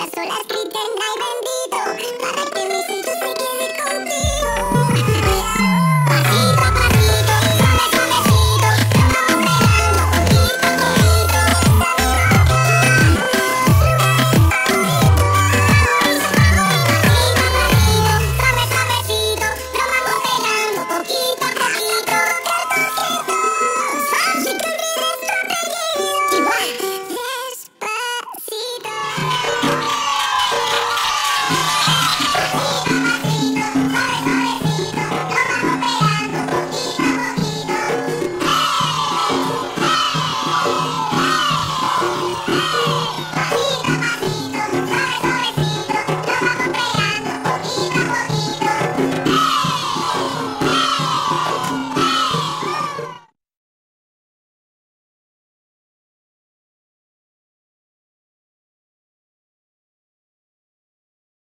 solas, solas griten, nein, wenn